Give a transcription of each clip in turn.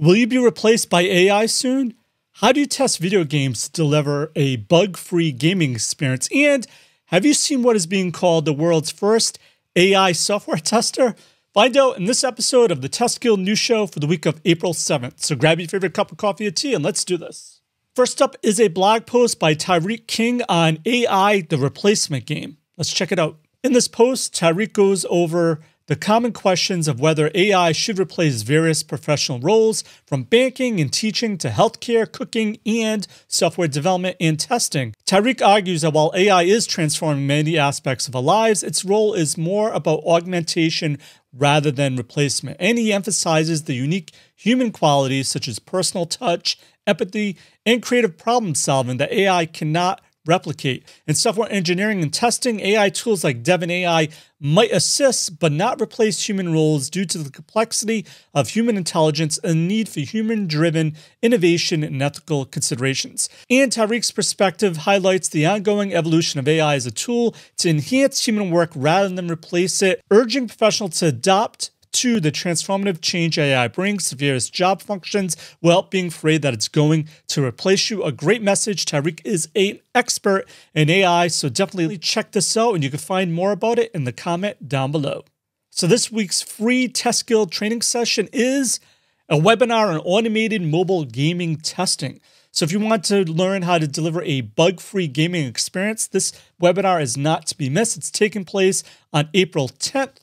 Will you be replaced by AI soon? How do you test video games to deliver a bug free gaming experience? And have you seen what is being called the world's first AI software tester? Find out in this episode of the Test Guild News Show for the week of April 7th. So grab your favorite cup of coffee or tea and let's do this. First up is a blog post by Tariq King on AI, the replacement game. Let's check it out. In this post, Tariq goes over the common questions of whether AI should replace various professional roles from banking and teaching to healthcare, cooking, and software development and testing. Tariq argues that while AI is transforming many aspects of our lives, its role is more about augmentation rather than replacement. And he emphasizes the unique human qualities such as personal touch, empathy, and creative problem solving that AI cannot replicate. In software engineering and testing, AI tools like Devin AI might assist but not replace human roles due to the complexity of human intelligence and need for human driven innovation and ethical considerations. And Tariq's perspective highlights the ongoing evolution of AI as a tool to enhance human work rather than replace it, urging professionals to adopt to the transformative change AI brings to various job functions without being afraid that it's going to replace you. A great message. Tariq is an expert in AI, so definitely check this out and you can find more about it in the comment down below. So this week's free Test Guild training session is a webinar on automated mobile gaming testing. So if you want to learn how to deliver a bug-free gaming experience, this webinar is not to be missed. It's taking place on April 10th.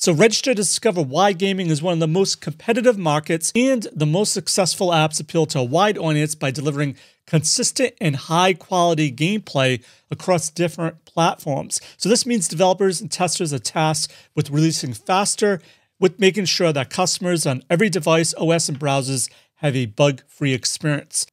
So register to discover why gaming is one of the most competitive markets and the most successful apps appeal to a wide audience by delivering consistent and high quality gameplay across different platforms. So this means developers and testers are tasked with releasing faster, with making sure that customers on every device, OS, and browsers have a bug-free experience.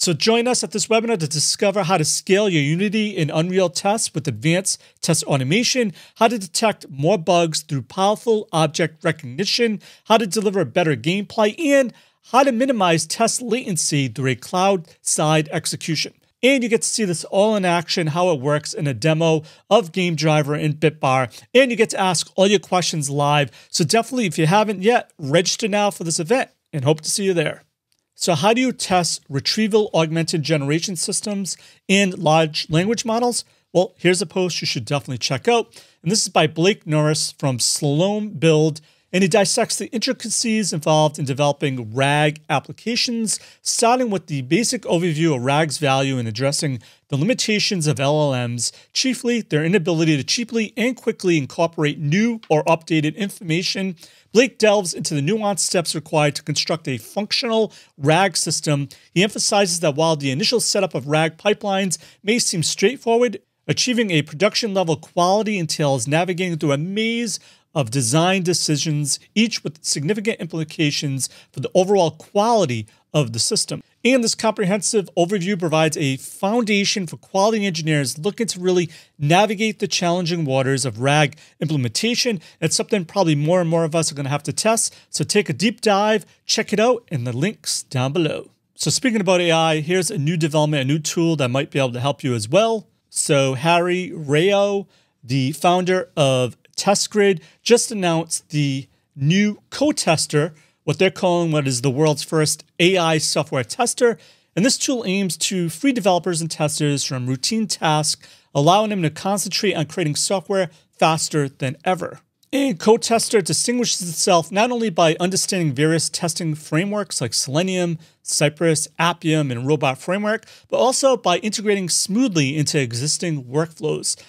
So join us at this webinar to discover how to scale your Unity and Unreal tests with advanced test automation, how to detect more bugs through powerful object recognition, how to deliver better gameplay, and how to minimize test latency through a cloud-side execution. And you get to see this all in action, how it works in a demo of Game Driver in Bitbar. And you get to ask all your questions live. So definitely, if you haven't yet, register now for this event and hope to see you there. So how do you test retrieval augmented generation systems and large language models? Well, here's a post you should definitely check out. And this is by Blake Norris from Slalom Build. And he dissects the intricacies involved in developing RAG applications, starting with the basic overview of RAG's value and addressing the limitations of LLMs, chiefly their inability to cheaply and quickly incorporate new or updated information Blake delves into the nuanced steps required to construct a functional RAG system. He emphasizes that while the initial setup of RAG pipelines may seem straightforward, achieving a production level quality entails navigating through a maze of design decisions, each with significant implications for the overall quality of the system. And this comprehensive overview provides a foundation for quality engineers looking to really navigate the challenging waters of RAG implementation. It's something probably more and more of us are going to have to test. So take a deep dive, check it out in the links down below. So speaking about AI, here's a new development, a new tool that might be able to help you as well. So Harry Rao, the founder of TestGrid, just announced the new CoTester what they're calling what is the world's first AI software tester. And this tool aims to free developers and testers from routine tasks, allowing them to concentrate on creating software faster than ever. And CoTester distinguishes itself not only by understanding various testing frameworks like Selenium, Cypress, Appium, and Robot Framework, but also by integrating smoothly into existing workflows.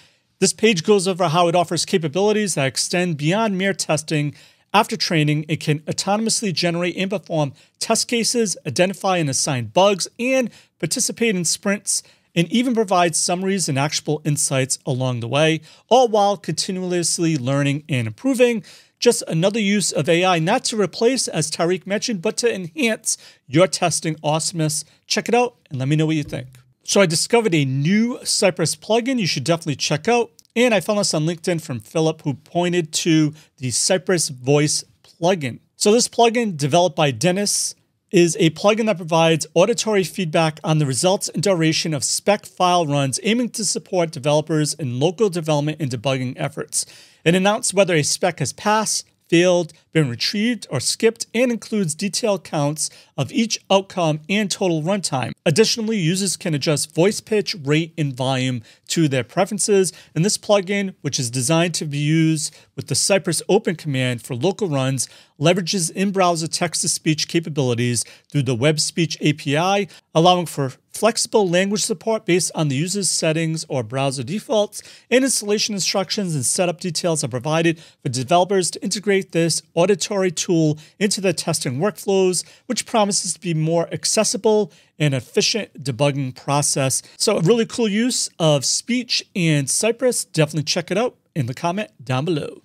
This page goes over how it offers capabilities that extend beyond mere testing after training, it can autonomously generate and perform test cases, identify and assign bugs, and participate in sprints, and even provide summaries and actionable insights along the way, all while continuously learning and improving. Just another use of AI, not to replace, as Tariq mentioned, but to enhance your testing awesomeness. Check it out and let me know what you think. So I discovered a new Cypress plugin you should definitely check out. And I found this on LinkedIn from Philip, who pointed to the Cypress Voice plugin. So, this plugin, developed by Dennis, is a plugin that provides auditory feedback on the results and duration of spec file runs, aiming to support developers in local development and debugging efforts. It announced whether a spec has passed, failed, been retrieved, or skipped, and includes detailed counts of each outcome and total runtime. Additionally, users can adjust voice pitch, rate, and volume to their preferences. And this plugin, which is designed to be used with the Cypress Open command for local runs, leverages in-browser text-to-speech capabilities through the Web Speech API, allowing for flexible language support based on the user's settings or browser defaults, and installation instructions and setup details are provided for developers to integrate this auditory tool into their testing workflows, which promises to be more accessible and efficient debugging process. So a really cool use of speech and Cypress. Definitely check it out in the comment down below.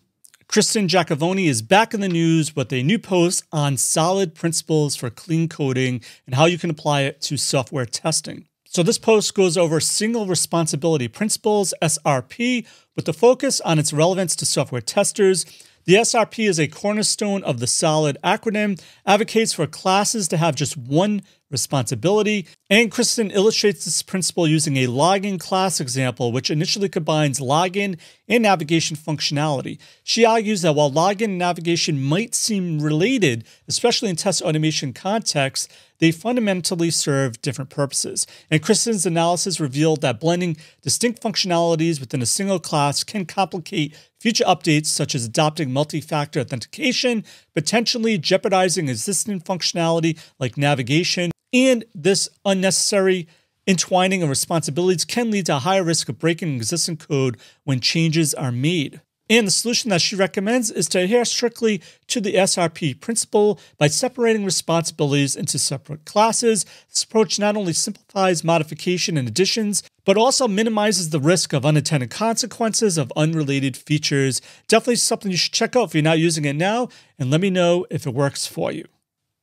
Kristin Jackvony is back in the news with a new post on solid principles for clean coding and how you can apply it to software testing. So, this post goes over single responsibility principles, SRP, with the focus on its relevance to software testers. The SRP is a cornerstone of the SOLID acronym, advocates for classes to have just one responsibility. And Kristin illustrates this principle using a login class example, which initially combines login and navigation functionality. She argues that while login and navigation might seem related, especially in test automation contexts, they fundamentally serve different purposes. And Kristin's analysis revealed that blending distinct functionalities within a single class can complicate future updates, such as adopting multi factor authentication, potentially jeopardizing existing functionality like navigation and this unnecessary entwining of responsibilities can lead to a higher risk of breaking existing code when changes are made. And the solution that she recommends is to adhere strictly to the SRP principle by separating responsibilities into separate classes. This approach not only simplifies modification and additions, but also minimizes the risk of unintended consequences of unrelated features. Definitely something you should check out if you're not using it now, and let me know if it works for you.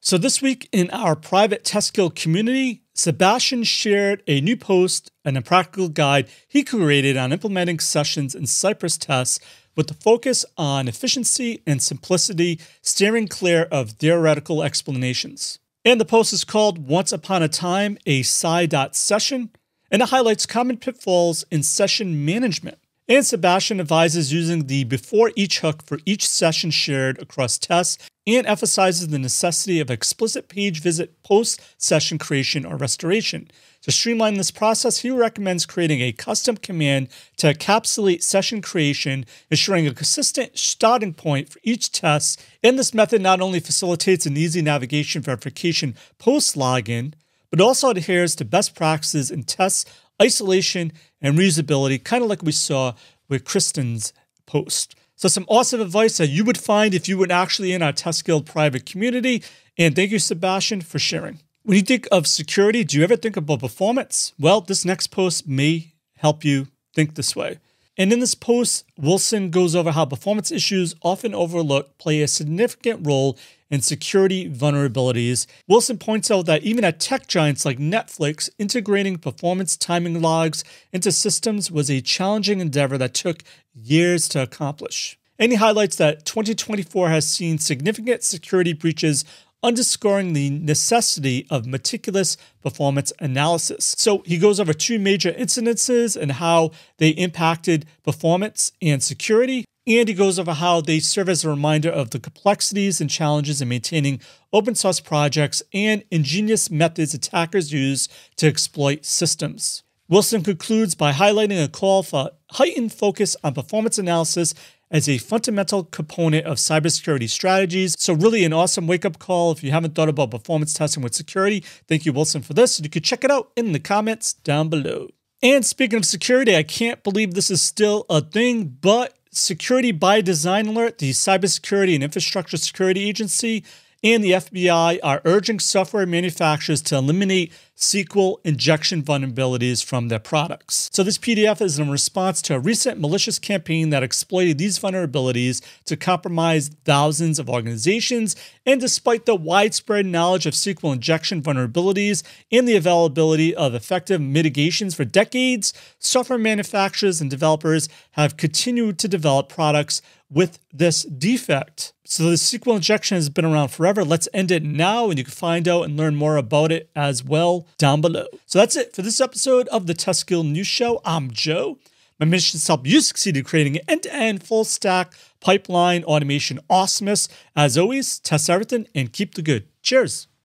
So, this week in our private TestGuild community, Sebastian shared a new post and a practical guide he created on implementing sessions in Cypress tests with the focus on efficiency and simplicity, steering clear of theoretical explanations. And the post is called Once Upon a Time, a cy.session, and it highlights common pitfalls in session management. And Sebastian advises using the before each hook for each session shared across tests and emphasizes the necessity of explicit page visit post session creation or restoration. To streamline this process, he recommends creating a custom command to encapsulate session creation, ensuring a consistent starting point for each test. And this method not only facilitates an easy navigation verification post login, but also adheres to best practices in test isolation and reusability, kind of like we saw with Kristin's post. So, some awesome advice that you would find if you were actually in our TestGuild private community. And thank you, Sebastian, for sharing. When you think of security, do you ever think about performance? Well, this next post may help you think this way. And in this post, Wilson goes over how performance issues, often overlooked, play a significant role in security vulnerabilities. Wilson points out that even at tech giants like Netflix, integrating performance timing logs into systems was a challenging endeavor that took years to accomplish. And he highlights that 2024 has seen significant security breaches underscoring the necessity of meticulous performance analysis. So he goes over two major incidences and how they impacted performance and security. And he goes over how they serve as a reminder of the complexities and challenges in maintaining open source projects and ingenious methods attackers use to exploit systems. Wilson concludes by highlighting a call for heightened focus on performance analysis as a fundamental component of cybersecurity strategies. So, really, an awesome wake up call. If you haven't thought about performance testing with security, thank you, Wilson, for this. You can check it out in the comments down below. And speaking of security, I can't believe this is still a thing, but Security by Design Alert, the Cybersecurity and Infrastructure Security Agency, and the FBI are urging software manufacturers to eliminate SQL injection vulnerabilities from their products. So, this PDF is in response to a recent malicious campaign that exploited these vulnerabilities to compromise thousands of organizations. And despite the widespread knowledge of SQL injection vulnerabilities and the availability of effective mitigations for decades, software manufacturers and developers have continued to develop products with this defect. So the SQL injection has been around forever. Let's end it now, and you can find out and learn more about it as well down below. So that's it for this episode of the TestGuild News Show. I'm Joe. My mission is to help you succeed in creating an end-to-end full stack pipeline automation awesomeness. As always, test everything and keep the good. Cheers.